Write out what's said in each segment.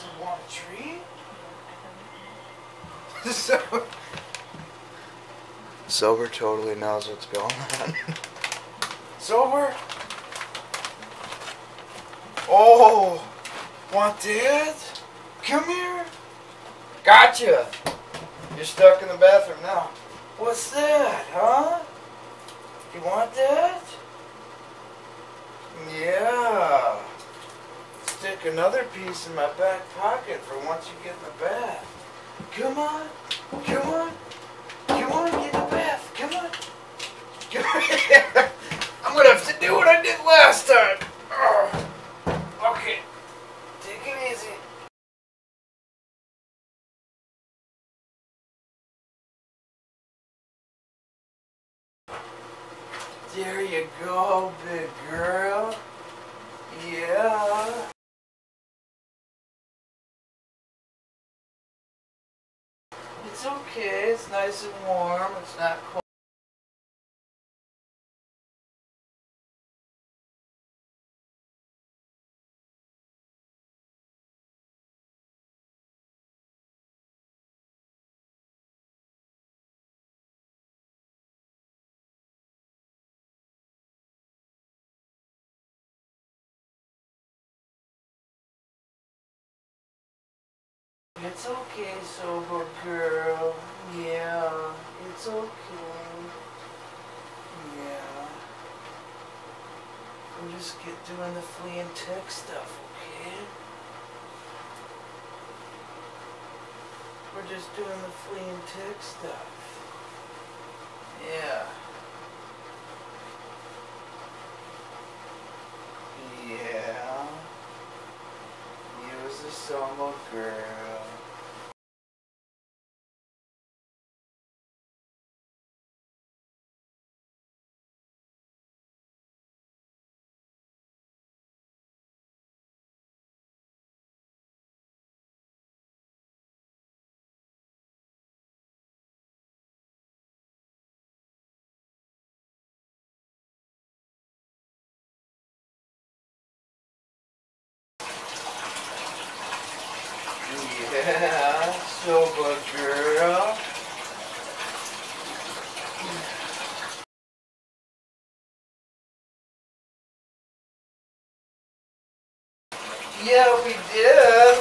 Does it want a treat? so, Sober totally knows what's going on. Sober? Oh, want dad? Come here. Gotcha. You're stuck in the bathroom now. What's that, huh? You want that? Yeah. Another piece in my back pocket for once you get in the bath. Come on. Come on. Come on, get in the bath. Come on. Come on. I'm gonna have to do what I did last time. Ugh. Okay. Take it easy. There you go, big girl. Yeah. It's okay. It's nice and warm. It's not cold. It's okay, sober girl. Yeah, it's okay. Yeah. We'll just get doing the flea and tick stuff, okay? We're just doing the flea and tick stuff. Yeah. Yeah. Use the summer girl. Yeah, sober girl. Yeah, we did.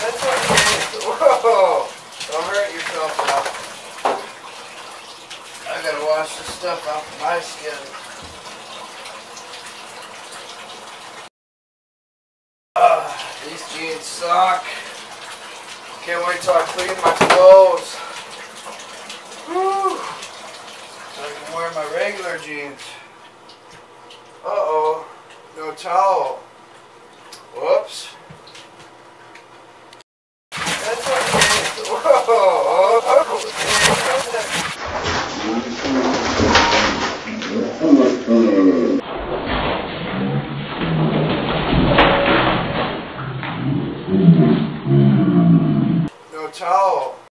That's okay. Whoa! Don't hurt yourself now. I gotta wash this stuff off my skin. Ah, these jeans suck. Can't wait till I clean my clothes. Whew. So I can wear my regular jeans. Uh oh, no towel. Whoops. That's okay. Whoa. Okay. No towel.